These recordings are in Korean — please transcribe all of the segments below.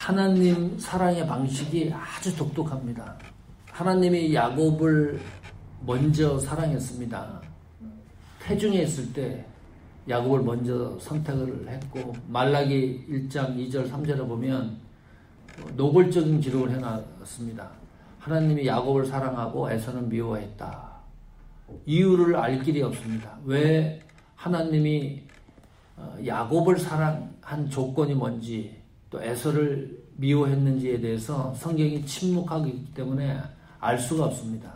하나님 사랑의 방식이 아주 독특합니다. 하나님이 야곱을 먼저 사랑했습니다. 태중에 있을 때 야곱을 먼저 선택을 했고 말라기 1장 2절 3절에 보면 노골적인 기록을 해놨습니다. 하나님이 야곱을 사랑하고 에서는 미워했다. 이유를 알 길이 없습니다. 왜 하나님이 어, 야곱을 사랑한 조건이 뭔지 또 에서를 미워했는지에 대해서 성경이 침묵하기 때문에 알 수가 없습니다.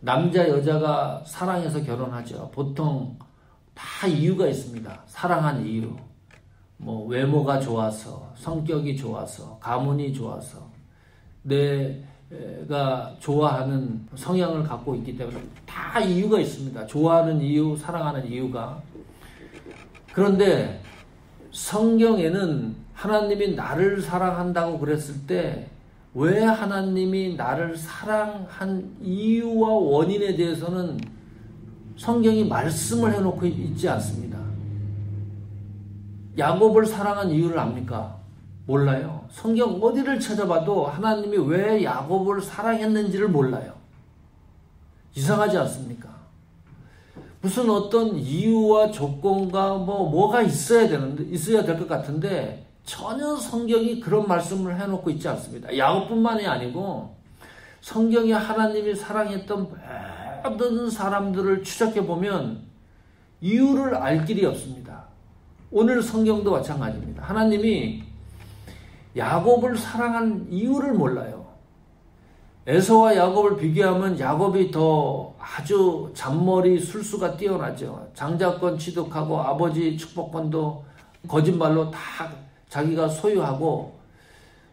남자 여자가 사랑해서 결혼하죠. 보통 다 이유가 있습니다. 사랑한 이유. 뭐 외모가 좋아서, 성격이 좋아서, 가문이 좋아서, 내가 좋아하는 성향을 갖고 있기 때문에 다 이유가 있습니다. 좋아하는 이유, 사랑하는 이유가. 그런데 성경에는 하나님이 나를 사랑한다고 그랬을 때 왜 하나님이 나를 사랑한 이유와 원인에 대해서는 성경이 말씀을 해놓고 있지 않습니다. 야곱을 사랑한 이유를 압니까? 몰라요. 성경 어디를 찾아봐도 하나님이 왜 야곱을 사랑했는지를 몰라요. 이상하지 않습니까? 무슨 어떤 이유와 조건과 뭐 뭐가 있어야 되는데 있어야 될 것 같은데 전혀 성경이 그런 말씀을 해놓고 있지 않습니다. 야곱뿐만이 아니고 성경이 하나님이 사랑했던 모든 사람들을 추적해 보면 이유를 알 길이 없습니다. 오늘 성경도 마찬가지입니다. 하나님이 야곱을 사랑한 이유를 몰라요. 에서와 야곱을 비교하면 야곱이 더 아주 잔머리 술수가 뛰어나죠. 장자권 취득하고 아버지 축복권도 거짓말로 다 자기가 소유하고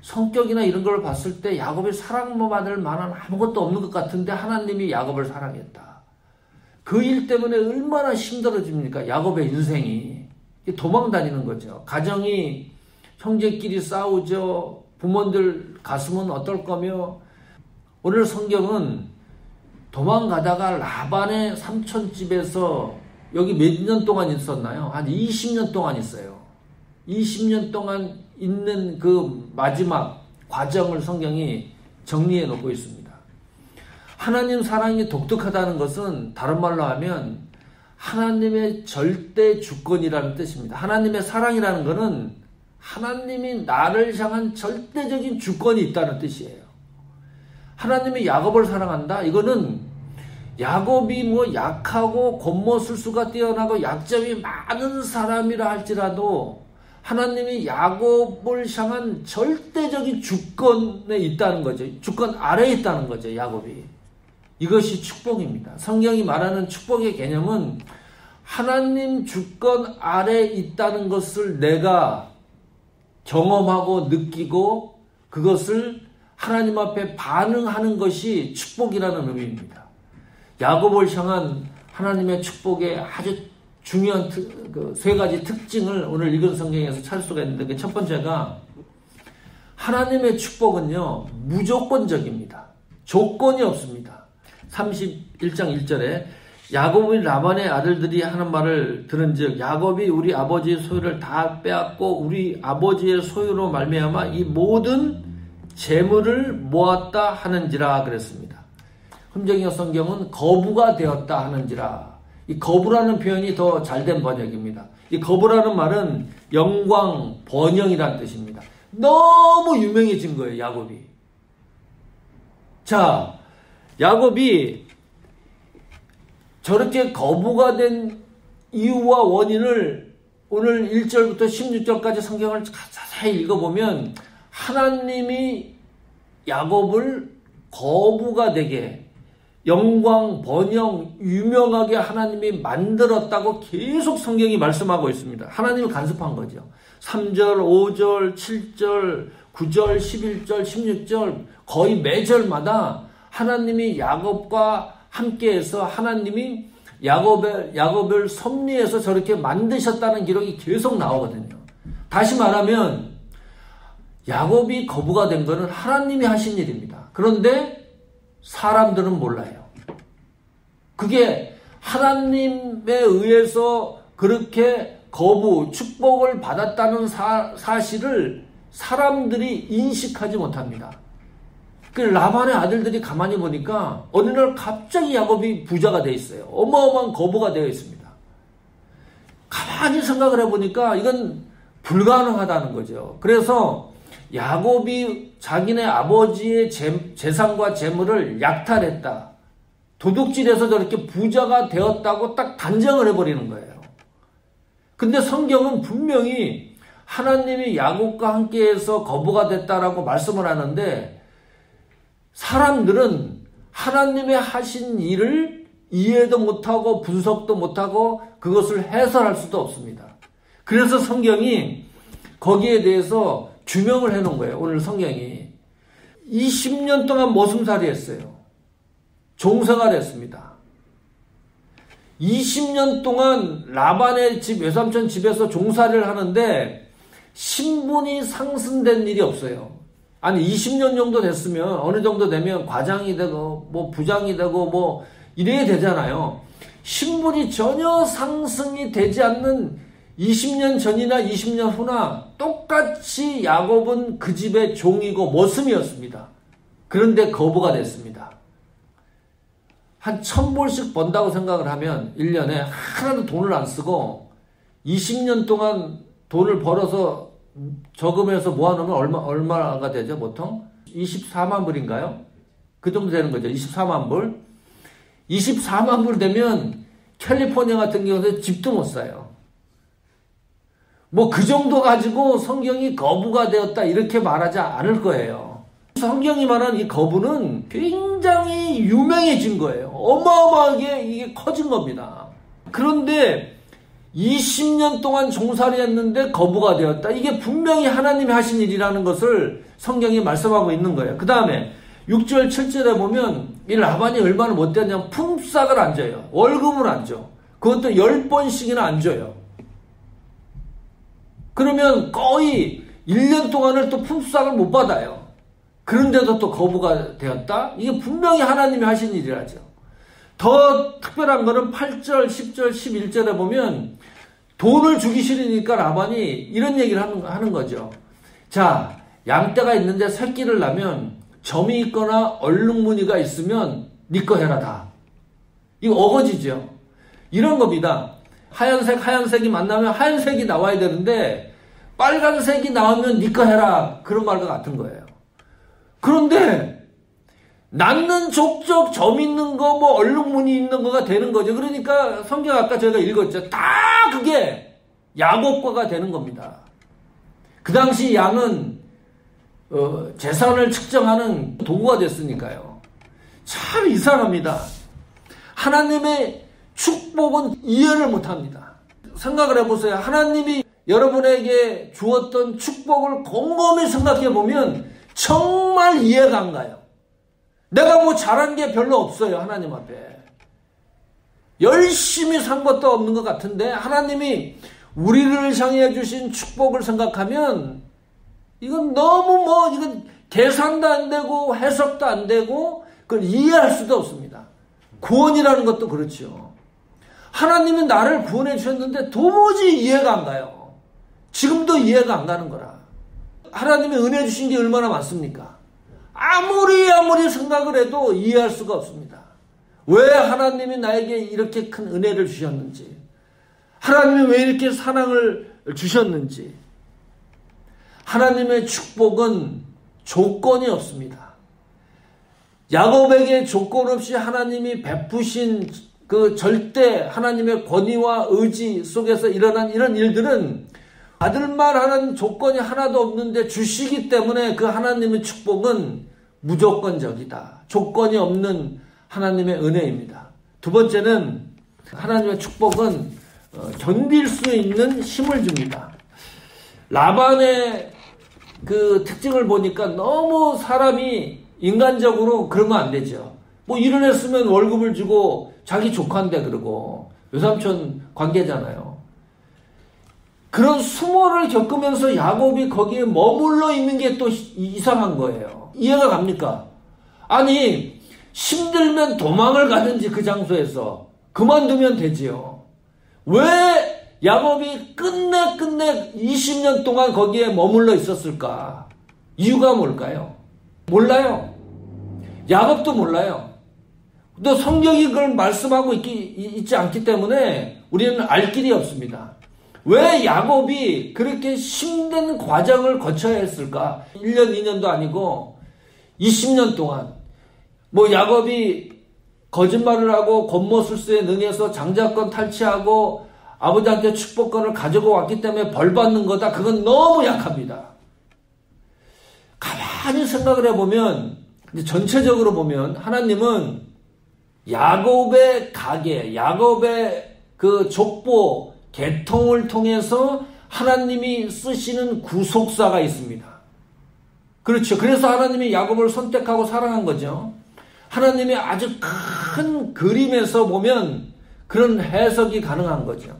성격이나 이런 걸 봤을 때 야곱이 사랑받을 만한 아무것도 없는 것 같은데 하나님이 야곱을 사랑했다. 그 일 때문에 얼마나 힘들어집니까? 야곱의 인생이. 도망 다니는 거죠. 가정이 형제끼리 싸우죠. 부모들 가슴은 어떨 거며 오늘 성경은 도망가다가 라반의 삼촌 집에서 여기 몇 년 동안 있었나요? 한 20년 동안 있어요. 20년 동안 있는 그 마지막 과정을 성경이 정리해 놓고 있습니다. 하나님 사랑이 독특하다는 것은 다른 말로 하면 하나님의 절대 주권이라는 뜻입니다. 하나님의 사랑이라는 것은 하나님이 나를 향한 절대적인 주권이 있다는 뜻이에요. 하나님이 야곱을 사랑한다? 이거는 야곱이 뭐 약하고 겉모술수가 뛰어나고 약점이 많은 사람이라 할지라도 하나님이 야곱을 향한 절대적인 주권에 있다는 거죠. 주권 아래에 있다는 거죠. 야곱이. 이것이 축복입니다. 성경이 말하는 축복의 개념은 하나님 주권 아래 있다는 것을 내가 경험하고 느끼고 그것을 하나님 앞에 반응하는 것이 축복이라는 의미입니다. 야곱을 향한 하나님의 축복의 아주 중요한 그세 가지 특징을 오늘 읽은 성경에서 찾을 수가 있는데 그 첫 번째가 하나님의 축복은요 무조건적입니다. 조건이 없습니다. 31장 1절에 야곱이 라반의 아들들이 하는 말을 들은즉 야곱이 우리 아버지의 소유를 다 빼앗고 우리 아버지의 소유로 말미암아 이 모든 재물을 모았다 하는지라 그랬습니다. 흠정역 성경은 거부가 되었다 하는지라 이 거부라는 표현이 더 잘된 번역입니다. 이 거부라는 말은 영광, 번영이라는 뜻입니다. 너무 유명해진 거예요, 야곱이. 자, 야곱이 저렇게 거부가 된 이유와 원인을 오늘 1절부터 16절까지 성경을 자세히 읽어보면 하나님이 야곱을 거부가 되게 영광, 번영, 유명하게 하나님이 만들었다고 계속 성경이 말씀하고 있습니다. 하나님이 간섭한 거죠. 3절, 5절, 7절, 9절, 11절, 16절 거의 매절마다 하나님이 야곱과 함께해서 하나님이 야곱을, 야곱을 섭리해서 저렇게 만드셨다는 기록이 계속 나오거든요. 다시 말하면 야곱이 거부가 된 것은 하나님이 하신 일입니다. 그런데 사람들은 몰라요. 그게 하나님에 의해서 그렇게 거부, 축복을 받았다는 사, 사실을 사람들이 인식하지 못합니다. 그 라반의 아들들이 가만히 보니까 어느 날 갑자기 야곱이 부자가 되어 있어요. 어마어마한 거부가 되어 있습니다. 가만히 생각을 해보니까 이건 불가능하다는 거죠. 그래서 야곱이 자기네 아버지의 재산과 재물을 약탈했다. 도둑질해서 저렇게 부자가 되었다고 딱 단정을 해버리는 거예요. 근데 성경은 분명히 하나님이 야곱과 함께해서 거부가 됐다라고 말씀을 하는데 사람들은 하나님의 하신 일을 이해도 못하고 분석도 못하고 그것을 해설할 수도 없습니다. 그래서 성경이 거기에 대해서 규명을 해놓은 거예요. 오늘 성경이. 20년 동안 모슴살이 했어요. 종생활 했습니다. 20년 동안 라반의 집, 외삼촌 집에서 종살이를 하는데 신분이 상승된 일이 없어요. 아니, 20년 정도 됐으면 어느 정도 되면 과장이 되고, 뭐 부장이 되고, 뭐 이래야 되잖아요. 신분이 전혀 상승이 되지 않는 20년 전이나 20년 후나 똑같이 야곱은 그 집의 종이고 모습이었습니다. 그런데 거부가 됐습니다. 한 천불씩 번다고 생각을 하면 1년에 하나도 돈을 안 쓰고 20년 동안 돈을 벌어서 저금해서 모아놓으면 얼마, 얼마가 되죠, 보통? 24만 불인가요? 그 정도 되는 거죠. 24만 불. 24만 불 되면 캘리포니아 같은 경우는 집도 못 사요. 뭐 그 정도 가지고 성경이 거부가 되었다 이렇게 말하지 않을 거예요. 성경이 말한 이 거부는 굉장히 유명해진 거예요. 어마어마하게 이게 커진 겁니다. 그런데 20년 동안 종살이 했는데 거부가 되었다. 이게 분명히 하나님이 하신 일이라는 것을 성경이 말씀하고 있는 거예요. 그 다음에 6절, 7절에 보면 이 라반이 얼마나 못되냐면 품삯을 안 줘요. 월급을 안 줘. 그것도 10번씩이나 안 줘요. 그러면 거의 1년 동안을 또 품삯을 못 받아요. 그런데도 또 거부가 되었다? 이게 분명히 하나님이 하신 일이라죠. 더 특별한 거는 8절, 10절, 11절에 보면 돈을 주기 싫으니까 라반이 이런 얘기를 하는, 거죠. 자, 양떼가 있는데 새끼를 낳으면 점이 있거나 얼룩무늬가 있으면 니꺼 네 해라 다. 이거 어거지죠. 이런 겁니다. 하얀색, 하얀색이 만나면 하얀색이 나와야 되는데 빨간색이 나오면 니꺼 네 해라. 그런 말과 같은 거예요. 그런데 낳는 족족 점 있는 거, 뭐 얼룩무늬 있는 거가 되는 거죠. 그러니까 성경 아까 제가 읽었죠. 다 그게 야곱과가 되는 겁니다. 그 당시 양은 어, 재산을 측정하는 도구가 됐으니까요. 참 이상합니다. 하나님의 축복은 이해를 못합니다. 생각을 해보세요. 하나님이 여러분에게 주었던 축복을 곰곰이 생각해 보면 정말 이해가 안 가요. 내가 뭐 잘한 게 별로 없어요. 하나님 앞에. 열심히 산 것도 없는 것 같은데 하나님이 우리를 향해 주신 축복을 생각하면 이건 너무 뭐, 이건 계산도 안 되고 해석도 안 되고 그걸 이해할 수도 없습니다. 구원이라는 것도 그렇죠. 하나님이 나를 구원해 주셨는데 도무지 이해가 안 가요. 지금도 이해가 안 가는 거라. 하나님이 은혜 주신 게 얼마나 많습니까? 아무리 아무리 생각을 해도 이해할 수가 없습니다. 왜 하나님이 나에게 이렇게 큰 은혜를 주셨는지, 하나님이 왜 이렇게 사랑을 주셨는지, 하나님의 축복은 조건이 없습니다. 야곱에게 조건 없이 하나님이 베푸신 그 절대 하나님의 권위와 의지 속에서 일어난 이런 일들은 받을 만 하는 조건이 하나도 없는데 주시기 때문에 그 하나님의 축복은 무조건적이다. 조건이 없는 하나님의 은혜입니다. 두 번째는 하나님의 축복은 어, 견딜 수 있는 힘을 줍니다. 라반의 그 특징을 보니까 너무 사람이 인간적으로 그러면 안 되죠. 뭐 일을 했으면 월급을 주고 자기 조카인데 그러고 외삼촌 관계잖아요. 그런 수모를 겪으면서 야곱이 거기에 머물러 있는 게 또 이상한 거예요. 이해가 갑니까? 아니 힘들면 도망을 가든지 그 장소에서 그만두면 되지요. 왜 야곱이 끝내 끝내 20년 동안 거기에 머물러 있었을까? 이유가 뭘까요? 몰라요. 야곱도 몰라요. 또 성경이 그걸 말씀하고 있기, 있지 않기 때문에 우리는 알 길이 없습니다. 왜 야곱이 그렇게 힘든 과정을 거쳐야 했을까? 1년, 2년도 아니고 20년 동안. 뭐 야곱이 거짓말을 하고 겉모술수에 능해서 장자권 탈취하고 아버지한테 축복권을 가지고 왔기 때문에 벌 받는 거다. 그건 너무 약합니다. 가만히 생각을 해보면 전체적으로 보면 하나님은 야곱의 가계, 야곱의 그 족보, 개통을 통해서 하나님이 쓰시는 구속사가 있습니다. 그렇죠. 그래서 하나님이 야곱을 선택하고 사랑한 거죠. 하나님의 아주 큰 그림에서 보면 그런 해석이 가능한 거죠.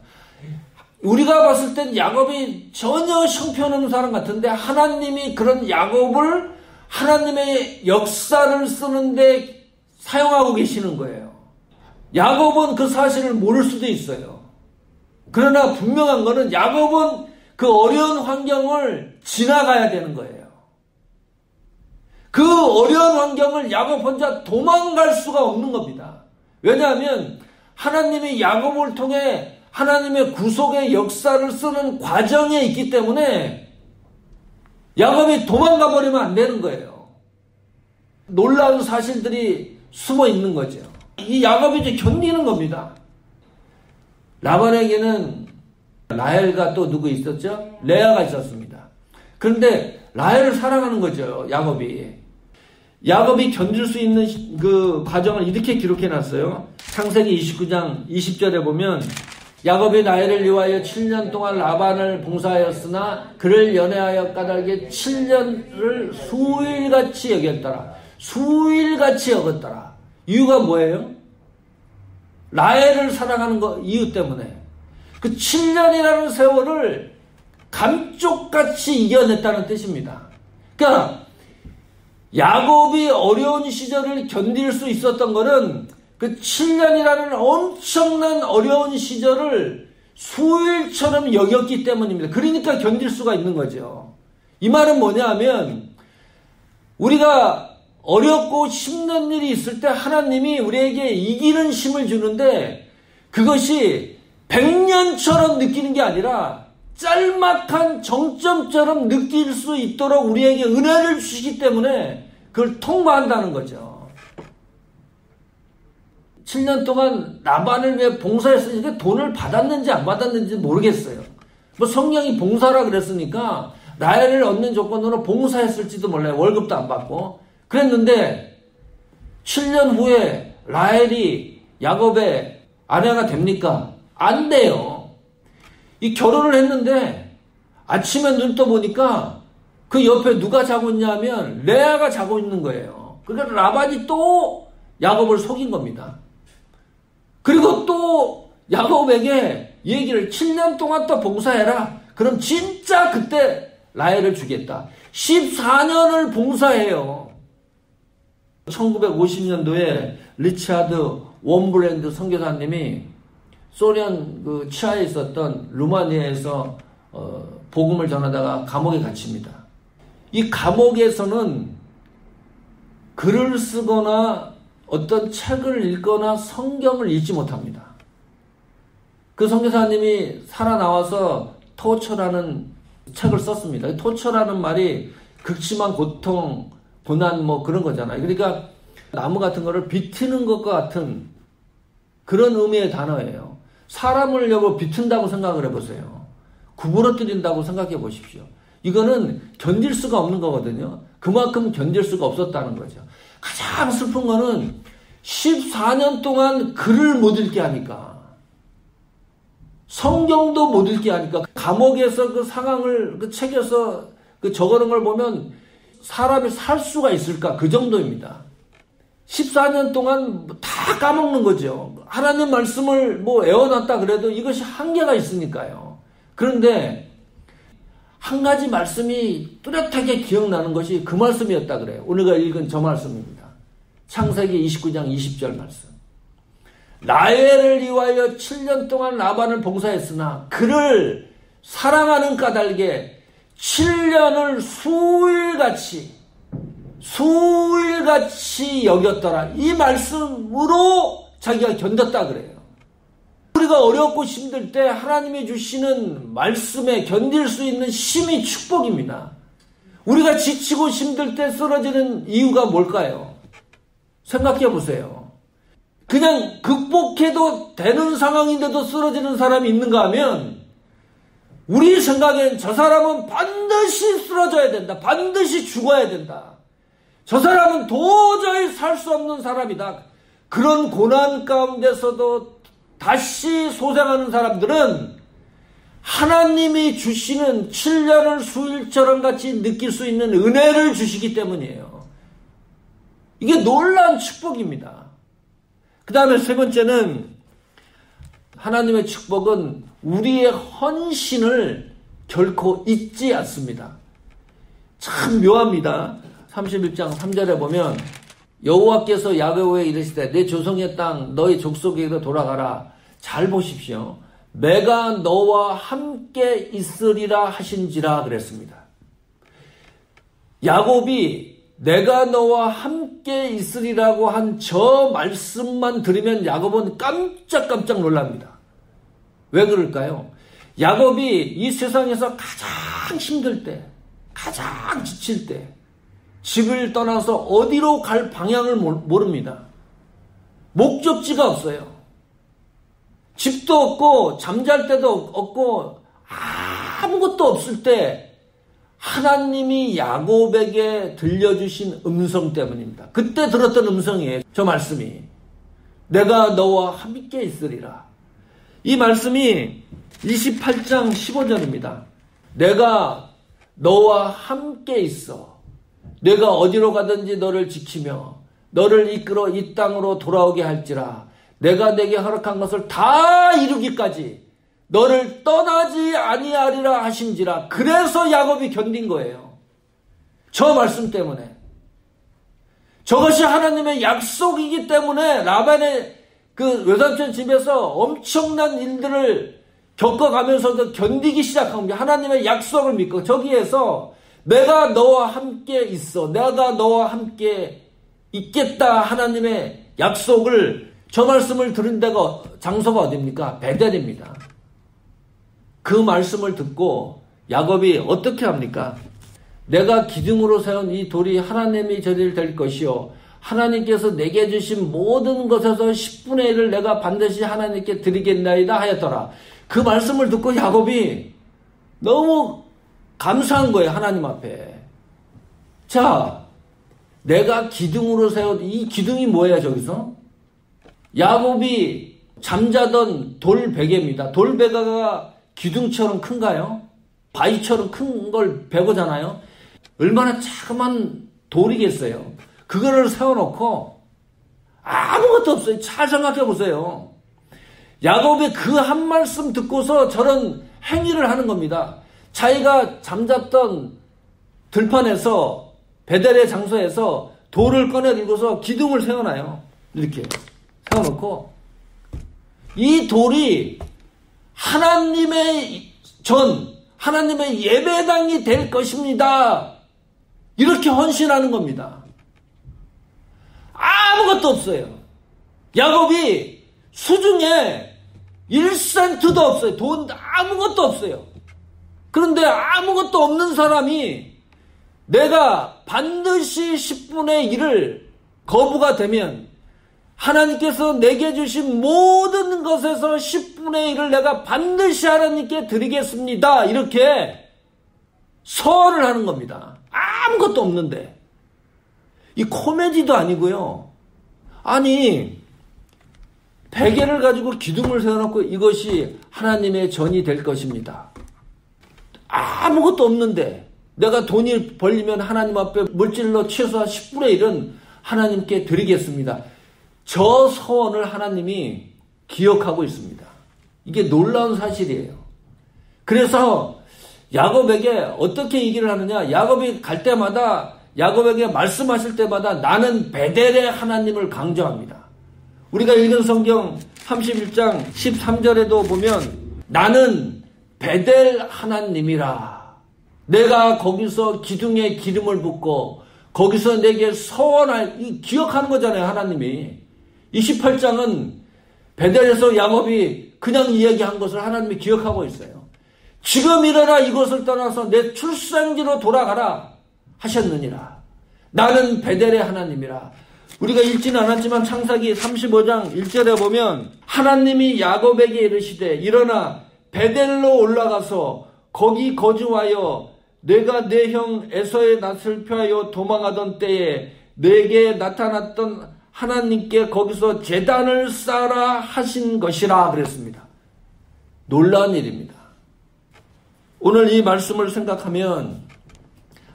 우리가 봤을 땐 야곱이 전혀 형편없는 사람 같은데 하나님이 그런 야곱을 하나님의 역사를 쓰는데 사용하고 계시는 거예요. 야곱은 그 사실을 모를 수도 있어요. 그러나 분명한 것은 야곱은 그 어려운 환경을 지나가야 되는 거예요. 그 어려운 환경을 야곱 혼자 도망갈 수가 없는 겁니다. 왜냐하면 하나님이 야곱을 통해 하나님의 구속의 역사를 쓰는 과정에 있기 때문에 야곱이 도망가 버리면 안 되는 거예요. 놀라운 사실들이 숨어 있는 거죠. 이 야곱이 이제 견디는 겁니다. 라반에게는 라헬과 또 누구 있었죠? 레아가 있었습니다. 그런데 라헬을 사랑하는 거죠, 야곱이. 야곱이 견딜 수 있는 그 과정을 이렇게 기록해 놨어요. 창세기 29장 20절에 보면 야곱이 나이를 위하여 7년 동안 라반을 봉사하였으나 그를 연애하여 까닭에 7년을 수일같이 여겼더라. 수일같이 여겼더라. 이유가 뭐예요? 라헬을 사랑하는 거 이유 때문에 그 7년이라는 세월을 감쪽같이 이겨냈다는 뜻입니다. 그러니까 야곱이 어려운 시절을 견딜 수 있었던 것은 그 7년이라는 엄청난 어려운 시절을 수일처럼 여겼기 때문입니다. 그러니까 견딜 수가 있는 거죠. 이 말은 뭐냐 하면 우리가 어렵고 힘든 일이 있을 때 하나님이 우리에게 이기는 힘을 주는데 그것이 백년처럼 느끼는 게 아니라 짤막한 정점처럼 느낄 수 있도록 우리에게 은혜를 주시기 때문에 그걸 통과한다는 거죠. 7년 동안 나반을 위해 봉사했으니까 돈을 받았는지 안 받았는지 모르겠어요. 뭐 성령이 봉사라 그랬으니까 나이를 얻는 조건으로 봉사했을지도 몰라요. 월급도 안 받고. 그랬는데 7년 후에 라헬이 야곱의 아내가 됩니까? 안 돼요. 이 결혼을 했는데 아침에 눈 떠보니까 그 옆에 누가 자고 있냐면 레아가 자고 있는 거예요. 그러니까 라반이 또 야곱을 속인 겁니다. 그리고 또 야곱에게 얘기를 7년 동안 또 봉사해라. 그럼 진짜 그때 라헬을 주겠다. 14년을 봉사해요. 1950년도에 리차드 원브랜드 선교사님이 소련 그 치하에 있었던 루마니아에서 어, 복음을 전하다가 감옥에 갇힙니다. 이 감옥에서는 글을 쓰거나 어떤 책을 읽거나 성경을 읽지 못합니다. 그 선교사님이 살아나와서 토처라는 책을 썼습니다. 토처라는 말이 극심한 고통, 고난 뭐 그런 거잖아요. 그러니까 나무 같은 거를 비트는 것과 같은 그런 의미의 단어예요. 사람을 여보 비튼다고 생각을 해보세요. 구부러뜨린다고 생각해 보십시오. 이거는 견딜 수가 없는 거거든요. 그만큼 견딜 수가 없었다는 거죠. 가장 슬픈 거는 14년 동안 글을 못 읽게 하니까. 성경도 못 읽게 하니까. 감옥에서 그 상황을 그 책에서 그 적어놓은 걸 보면 사람이 살 수가 있을까? 그 정도입니다. 14년 동안 다 까먹는 거죠. 하나님 말씀을 뭐 애워놨다 그래도 이것이 한계가 있으니까요. 그런데 한 가지 말씀이 뚜렷하게 기억나는 것이 그 말씀이었다 그래요. 오늘가 읽은 저 말씀입니다. 창세기 29장 20절 말씀. 라헬을 위하여 7년 동안 라반을 봉사했으나 그를 사랑하는 까닭에 7년을 수일같이 수일같이 여겼더라. 이 말씀으로 자기가 견뎠다 그래요. 우리가 어렵고 힘들 때 하나님이 주시는 말씀에 견딜 수 있는 힘이 축복입니다. 우리가 지치고 힘들 때 쓰러지는 이유가 뭘까요? 생각해 보세요. 그냥 극복해도 되는 상황인데도 쓰러지는 사람이 있는가 하면 우리 생각엔 저 사람은 반드시 쓰러져야 된다. 반드시 죽어야 된다. 저 사람은 도저히 살 수 없는 사람이다. 그런 고난 가운데서도 다시 소생하는 사람들은 하나님이 주시는 7년을 수일처럼 같이 느낄 수 있는 은혜를 주시기 때문이에요. 이게 놀라운 축복입니다. 그 다음에 세 번째는 하나님의 축복은 우리의 헌신을 결코 잊지 않습니다. 참 묘합니다. 31장 3절에 보면 여호와께서 야곱에 이르시되 내 조성의 땅 너희 족속에게 돌아가라. 잘 보십시오. 내가 너와 함께 있으리라 하신지라 그랬습니다. 야곱이 내가 너와 함께 있으리라고 한 저 말씀만 들으면 야곱은 깜짝깜짝 놀랍니다. 왜 그럴까요? 야곱이 이 세상에서 가장 힘들 때, 가장 지칠 때, 집을 떠나서 어디로 갈 방향을 모릅니다. 목적지가 없어요. 집도 없고 잠잘 때도 없고 아무것도 없을 때 하나님이 야곱에게 들려주신 음성 때문입니다. 그때 들었던 음성이에요. 저 말씀이. 내가 너와 함께 있으리라. 이 말씀이 28장 15절입니다. 내가 너와 함께 있어. 내가 어디로 가든지 너를 지키며 너를 이끌어 이 땅으로 돌아오게 할지라 내가 내게 허락한 것을 다 이루기까지 너를 떠나지 아니하리라 하신지라 그래서 야곱이 견딘 거예요. 저 말씀 때문에 저것이 하나님의 약속이기 때문에 라반의 그 외삼촌 집에서 엄청난 일들을 겪어가면서도 견디기 시작한 겁니다. 하나님의 약속을 믿고 저기에서 내가 너와 함께 있어. 내가 너와 함께 있겠다. 하나님의 약속을 저 말씀을 들은 데가 장소가 어디입니까? 베델입니다. 그 말씀을 듣고 야곱이 어떻게 합니까? 내가 기둥으로 세운 이 돌이 하나님이 저릴 될 것이요. 하나님께서 내게 주신 모든 것에서 10분의 1을 내가 반드시 하나님께 드리겠나이다 하였더라. 그 말씀을 듣고 야곱이 너무 감사한 거예요, 하나님 앞에. 자, 내가 기둥으로 세운 이 기둥이 뭐예요, 저기서? 야곱이 잠자던 돌베개입니다. 돌베개가 기둥처럼 큰가요? 바위처럼 큰 걸 베고잖아요. 얼마나 자그만 돌이겠어요. 그거를 세워놓고 아무것도 없어요. 잘 생각해 보세요. 야곱의 그 한 말씀 듣고서 저런 행위를 하는 겁니다. 자기가 잠잤던 들판에서 베델의 장소에서 돌을 꺼내 들고서 기둥을 세워놔요. 이렇게 세워놓고 이 돌이 하나님의 전 하나님의 예배당이 될 것입니다. 이렇게 헌신하는 겁니다. 아무것도 없어요. 야곱이 수중에 1센트도 없어요. 돈 아무것도 없어요. 그런데 아무것도 없는 사람이 내가 반드시 10분의 1을 거부가 되면 하나님께서 내게 주신 모든 것에서 10분의 1을 내가 반드시 하나님께 드리겠습니다. 이렇게 서를 하는 겁니다. 아무것도 없는데. 이 코미디도 아니고요. 아니, 베개를 가지고 기둥을 세워놓고 이것이 하나님의 전이 될 것입니다. 아무것도 없는데 내가 돈이 벌리면 하나님 앞에 물질로 최소한 10분의 1은 하나님께 드리겠습니다. 저 서원을 하나님이 기억하고 있습니다. 이게 놀라운 사실이에요. 그래서 야곱에게 어떻게 얘기를 하느냐? 야곱이 갈 때마다 야곱에게 말씀하실 때마다 나는 베델의 하나님을 강조합니다. 우리가 읽은 성경 31장 13절에도 보면 나는 베델 하나님이라. 내가 거기서 기둥에 기름을 붓고 거기서 내게 서원할 기억하는 거잖아요 하나님이 28장은 베델에서 야곱이 그냥 이야기한 것을 하나님이 기억하고 있어요 지금 일어나 이것을 떠나서 내 출생지로 돌아가라 하셨느니라 나는 베델의 하나님이라 우리가 읽지는 않았지만 창사기 35장 1절에 보면 하나님이 야곱에게 이르시되 일어나 베델로 올라가서 거기 거주하여 내가 내 형 에서의 낯을 펴하여 도망하던 때에 내게 나타났던 하나님께 거기서 재단을 쌓아라 하신 것이라 그랬습니다. 놀라운 일입니다. 오늘 이 말씀을 생각하면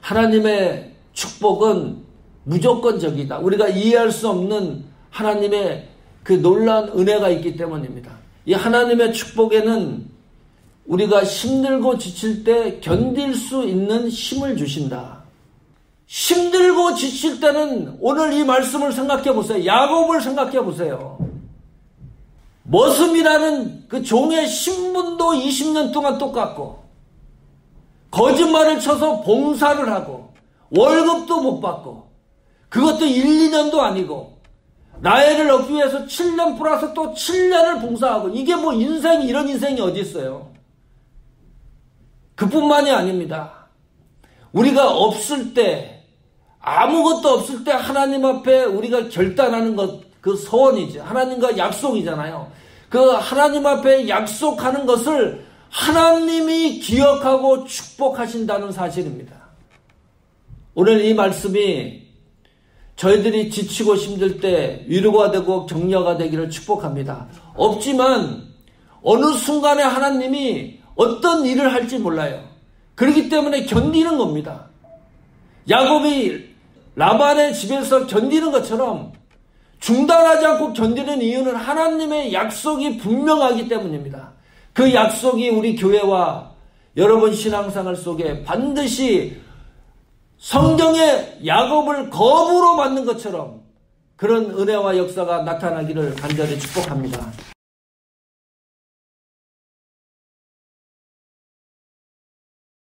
하나님의 축복은 무조건적이다. 우리가 이해할 수 없는 하나님의 그 놀라운 은혜가 있기 때문입니다. 이 하나님의 축복에는 우리가 힘들고 지칠 때 견딜 수 있는 힘을 주신다. 힘들고 지칠 때는 오늘 이 말씀을 생각해 보세요. 야곱을 생각해 보세요. 머슴이라는 그 종의 신분도 20년 동안 똑같고 거짓말을 쳐서 봉사를 하고 월급도 못 받고 그것도 1, 2년도 아니고 나이를 얻기 위해서 7년 플러스 또 7년을 봉사하고 이게 뭐 인생이 이런 인생이 어디 있어요? 그뿐만이 아닙니다. 우리가 없을 때, 아무것도 없을 때 하나님 앞에 우리가 결단하는 것, 그 소원이지. 하나님과 약속이잖아요. 그 하나님 앞에 약속하는 것을 하나님이 기억하고 축복하신다는 사실입니다. 오늘 이 말씀이 저희들이 지치고 힘들 때 위로가 되고 격려가 되기를 축복합니다. 없지만 어느 순간에 하나님이 어떤 일을 할지 몰라요. 그렇기 때문에 견디는 겁니다. 야곱이 라반의 집에서 견디는 것처럼 중단하지 않고 견디는 이유는 하나님의 약속이 분명하기 때문입니다. 그 약속이 우리 교회와 여러분 신앙생활 속에 반드시 성경의 야곱을 거부로 만든 것처럼 그런 은혜와 역사가 나타나기를 간절히 축복합니다.